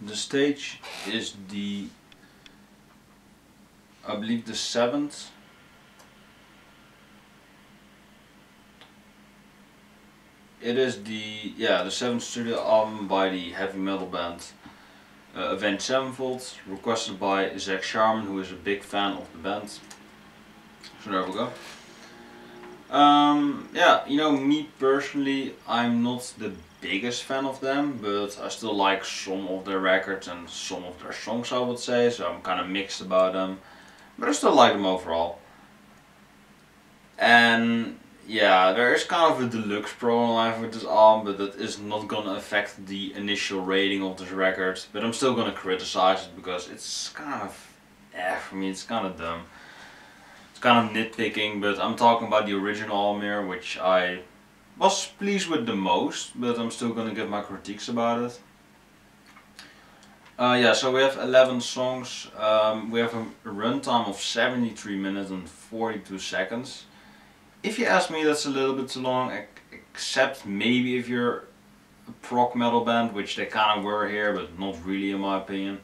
the stage is the, I believe the seventh. It is the, yeah, the seventh studio album by the heavy metal band uh, Avenged Sevenfold, requested by Zak Sharman, who is a big fan of the band. So there we go. Um, yeah, you know, me personally, I'm not the biggest fan of them, but I still like some of their records and some of their songs, I would say, so I'm kind of mixed about them. But I still like them overall. And yeah, there is kind of a deluxe problem I have with this album, but that is not gonna affect the initial rating of this record. But I'm still gonna criticize it because it's kind of, eh, for me it's kind of dumb. It's kind of nitpicking, but I'm talking about the original album here, which I was pleased with the most, but I'm still gonna give my critiques about it. Uh, yeah, so we have 11 songs. Um, we have a runtime of 73 minutes and 42 seconds. If you ask me, that's a little bit too long, except maybe if you're a prog metal band, which they kind of were here, but not really in my opinion.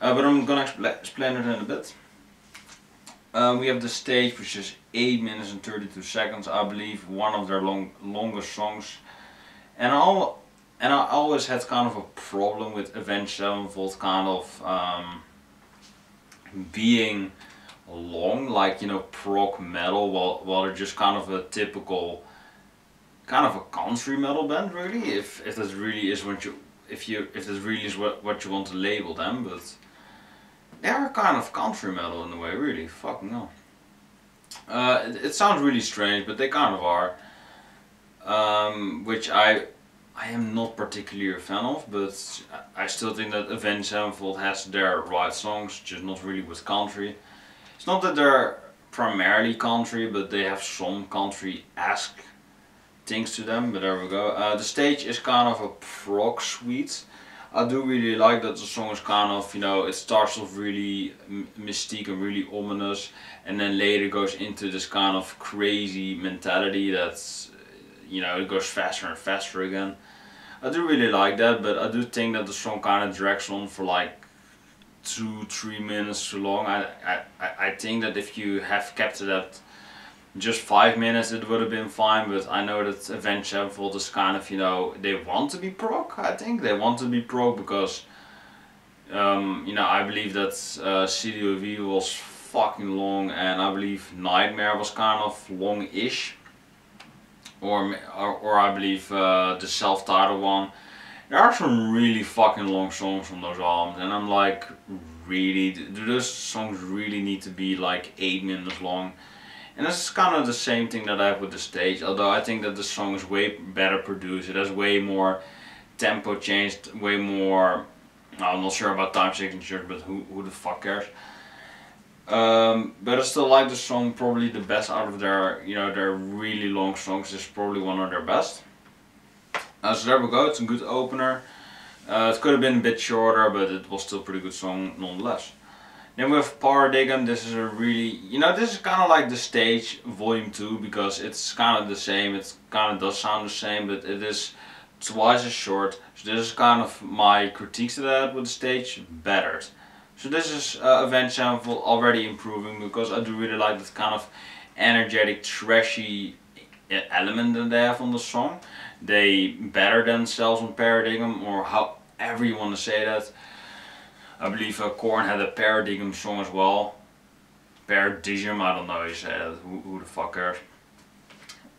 Uh, but I'm gonna expl explain it in a bit. Uh, we have the stage, which is 8 minutes and 32 seconds, I believe, one of their long longest songs. And I, and I always had kind of a problem with Avenged Sevenfold kind of um, being long, like you know prog metal, while while they're just kind of a typical, kind of a country metal band, really. If if that really is what you if you if this really is what what you want to label them, but they are kind of country metal in a way, really. Fucking hell. Uh, it, it sounds really strange, but they kind of are. Um, which I I am not particularly a fan of, but I still think that Avenged Sevenfold has their right songs, just not really with country. It's not that they're primarily country, but they have some country-esque things to them, but there we go. Uh, the stage is kind of a prog suite. I do really like that the song is kind of, you know, it starts off really mystique and really ominous and then later goes into this kind of crazy mentality that's, you know, it goes faster and faster again. I do really like that, but I do think that the song kind of drags on for like two, three minutes too long. I, I, I think that if you have kept it at just five minutes it would have been fine, but I know that Avenged Sevenfold is kind of, you know, they want to be prog, I think. They want to be prog because, um, you know, I believe that uh, CDOV was fucking long and I believe Nightmare was kind of long-ish. Or, or, or, I believe uh, the self-titled one there are some really fucking long songs from those albums and I'm like, really, do those songs really need to be like 8 minutes long? And that's kind of the same thing that I have with the stage, although I think that the song is way better produced, it has way more tempo changed, way more, I'm not sure about time signatures, but who, who the fuck cares? Um, but I still like the song probably the best out of their, you know, their really long songs, it's probably one of their best. Uh, so there we go, it's a good opener. Uh, it could have been a bit shorter, but it was still a pretty good song nonetheless. Then we have Paradigm, this is a really, you know, this is kind of like the stage volume 2 because it's kind of the same, it kind of does sound the same, but it is twice as short. So this is kind of my critiques to that with the stage, bettered. So this is uh, Avenged Sevenfold already improving because I do really like that kind of energetic, trashy element that they have on the song they better themselves on Paradigm or however you want to say that. I believe uh, Korn had a Paradigm song as well. Paradigm, I don't know how you say who, who the fuck cares.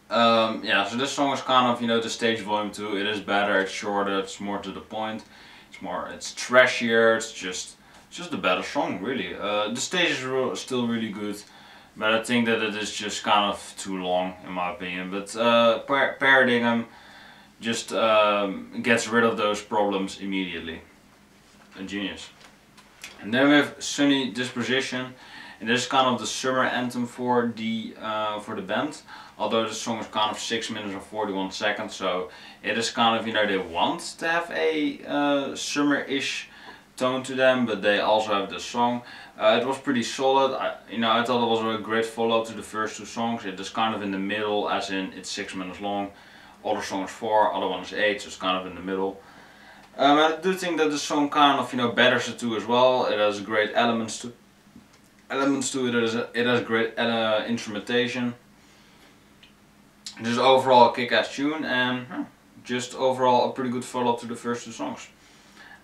Um, yeah, so this song is kind of, you know, the stage volume 2. It is better, it's shorter, it's more to the point. It's more, it's trashier, it's just, it's just a better song, really. Uh, the stage is real, still really good. But I think that it is just kind of too long, in my opinion. But uh, Par Paradigm, just um, gets rid of those problems immediately. A genius. And then we have Sunny Disposition. And this is kind of the summer anthem for the uh, for the band. Although the song is kind of 6 minutes and 41 seconds. So it is kind of, you know, they want to have a uh, summer-ish tone to them. But they also have the song. Uh, it was pretty solid. I, you know, I thought it was a great follow up to the first two songs. It is kind of in the middle as in it's 6 minutes long other song is 4, other one is 8, so it's kind of in the middle. Um, and I do think that the song kind of you know betters the two as well. It has great elements to elements to it. It has, it has great uh, instrumentation. Just overall a kick-ass tune and just overall a pretty good follow-up to the first two songs.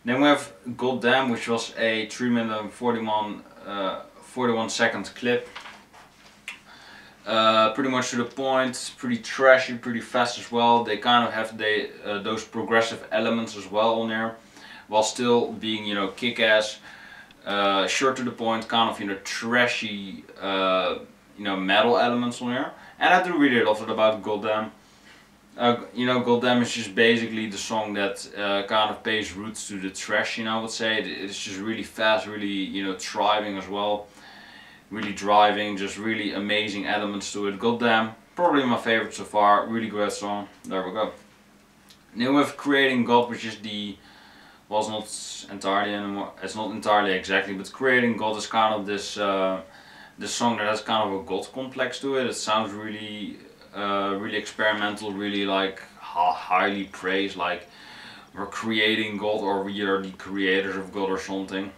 Then we have Goddamn, which was a 3 minute and 41, uh, 41 second clip. Uh, pretty much to the point, pretty trashy, pretty fast as well. They kind of have they, uh, those progressive elements as well on there, while still being you know kick-ass, uh, short to the point, kind of you know trashy, uh, you know metal elements on there. And I do really love it about Goddamn. Uh, you know, Goddamn is just basically the song that uh, kind of pays roots to the trash, you know, I would say. It's just really fast, really, you know, thriving as well. Really driving, just really amazing elements to it. Goddamn, probably my favorite so far. Really great song. There we go. We have Creating God, which is the, was not entirely anymore, it's not entirely exactly, but Creating God is kind of this, uh, this song that has kind of a God complex to it. It sounds really uh, really experimental, really like highly praised, like we're creating God or we are the creators of God or something.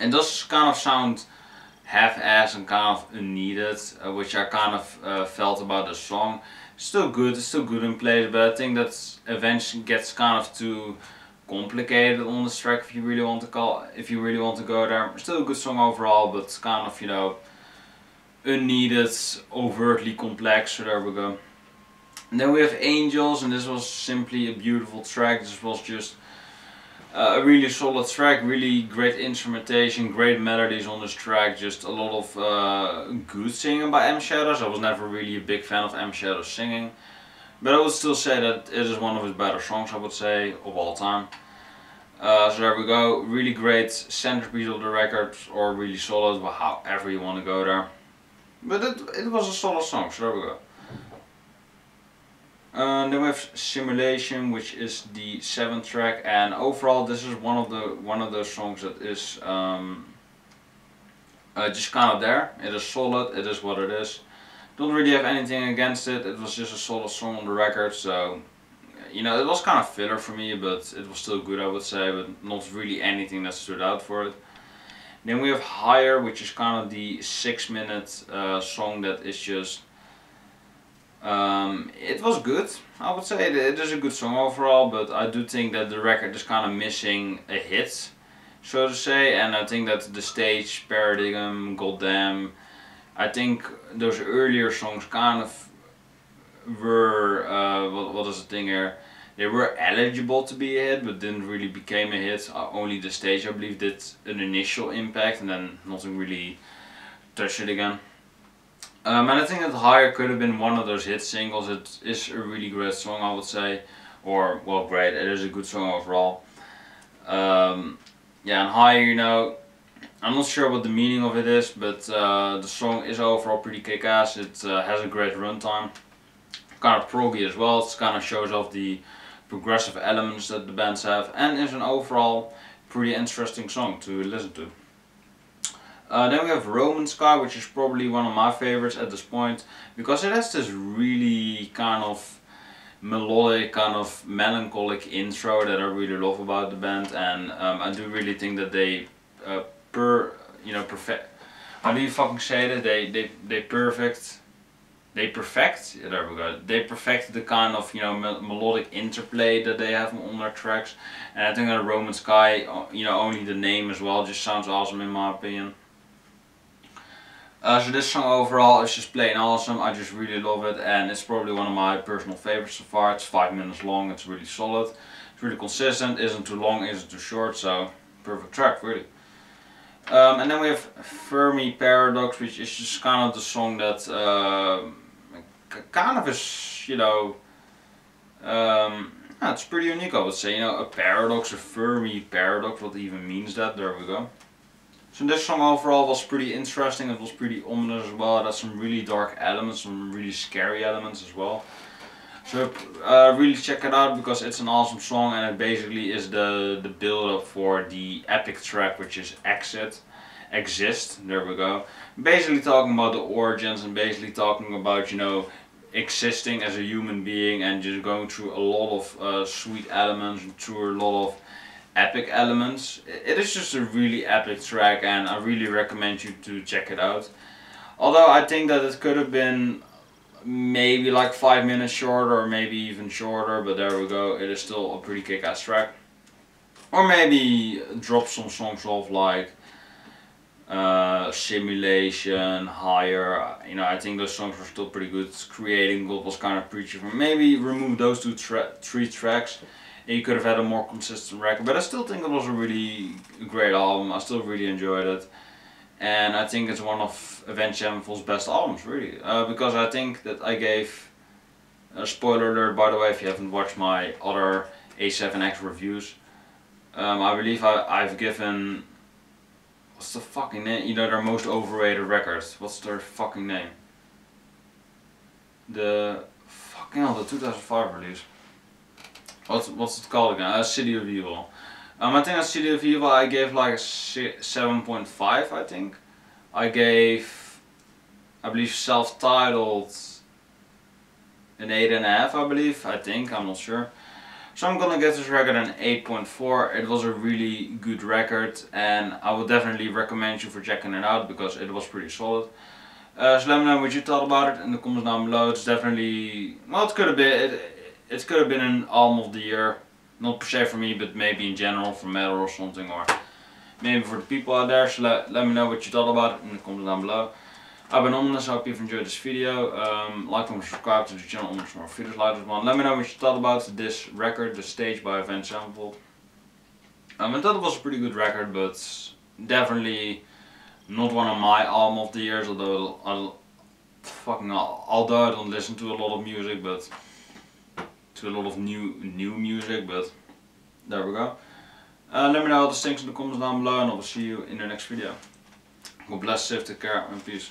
And does kind of sound half-assed and kind of unneeded, uh, which I kind of uh, felt about the song. Still good, it's still good in place, but I think that eventually gets kind of too complicated on this track if you really want to call if you really want to go there. Still a good song overall, but kind of you know unneeded, overtly complex, so there we go. And then we have Angels, and this was simply a beautiful track. This was just a really solid track, really great instrumentation, great melodies on this track, just a lot of uh, good singing by M Shadows. I was never really a big fan of M Shadows singing, but I would still say that it is one of his better songs, I would say, of all time. Uh, so there we go, really great centerpiece of the record, or really solid, however you want to go there. But it, it was a solid song, so there we go. Uh, then we have Simulation, which is the seventh track, and overall this is one of the one of those songs that is um, uh, just kind of there. It is solid. It is what it is. Don't really have anything against it. It was just a solid song on the record, so you know it was kind of filler for me, but it was still good, I would say, but not really anything that stood out for it. Then we have Higher, which is kind of the six minute uh, song that is just. Um, it was good, I would say. It is a good song overall, but I do think that the record is kind of missing a hit, so to say. And I think that the stage, Paradigm, Goddamn, I think those earlier songs kind of were. Uh, what, what is the thing here? they were eligible to be a hit but didn't really became a hit. Uh, only the stage I believe did an initial impact and then nothing really touched it again. Um, and I think that Higher could have been one of those hit singles. It is a really great song I would say. Or, well great, it is a good song overall. Um, yeah, and Higher, you know, I'm not sure what the meaning of it is, but uh, the song is overall pretty kick-ass. It uh, has a great runtime. Kind of proggy as well, it kind of shows off the progressive elements that the bands have and is an overall pretty interesting song to listen to. Uh, then we have Roman Sky which is probably one of my favorites at this point because it has this really kind of melodic, kind of melancholic intro that I really love about the band and um, I do really think that they uh, per, you know, perfect, how do you fucking say that, they, they, they perfect they perfect there we go they perfect the kind of you know melodic interplay that they have on their tracks and I think that Roman Sky uh, you know only the name as well just sounds awesome in my opinion uh, so this song overall is just plain awesome. I just really love it and it's probably one of my personal favorites so far. It's five minutes long. It's really solid. It's really consistent. Isn't too long. Isn't too short so perfect track really. Um, and then we have Fermi Paradox, which is just kind of the song that uh, kind of is, you know, um, yeah, it's pretty unique I would say, you know, a paradox, a Fermi paradox, what even means that, there we go. So this song overall was pretty interesting, it was pretty ominous as well, it had some really dark elements, some really scary elements as well. So uh, really check it out because it's an awesome song and it basically is the, the build up for the epic track which is Exit exist. There we go. Basically talking about the origins and basically talking about you know existing as a human being and just going through a lot of uh, sweet elements and through a lot of epic elements. It is just a really epic track and I really recommend you to check it out. Although I think that it could have been maybe like 5 minutes shorter or maybe even shorter but there we go it is still a pretty kick-ass track. Or maybe drop some songs off like uh, Simulation, Higher, you know, I think those songs were still pretty good. Creating God was kind of preachy maybe remove those two tra three tracks you could have had a more consistent record. But I still think it was a really great album. I still really enjoyed it. And I think it's one of Avenged Sevenfold's best albums, really. Uh, because I think that I gave, a spoiler alert by the way, if you haven't watched my other A7X reviews, um, I believe I, I've given What's the fucking name? You know their most overrated records. What's their fucking name? The fucking hell, the 2005 release. What's what's it called again? Uh, City of Evil. Um, I think at City of Evil I gave like a 7.5 I think. I gave, I believe self-titled an 8.5 I believe, I think, I'm not sure. So I'm gonna give this record an 8.4. It was a really good record and I would definitely recommend you for checking it out because it was pretty solid. Uh, so let me know what you thought about it in the comments down below. It's definitely, well it could have been, it, it could have been an album of the year. Not per se for me, but maybe in general for metal or something or maybe for the people out there. So let, let me know what you thought about it in the comments down below. I've been Ominous, I hope you've enjoyed this video. Um, like and subscribe to the channel Ominous for more videos like this one. Let me know what you thought about this record, the stage by Avenged Sevenfold. Um, I thought it was a pretty good record, but definitely not one of my album of the years, although I, fucking, although I don't listen to a lot of music, but to a lot of new new music, but there we go. Uh, let me know all the things in the comments down below and I will see you in the next video. God bless, safe, take care and peace.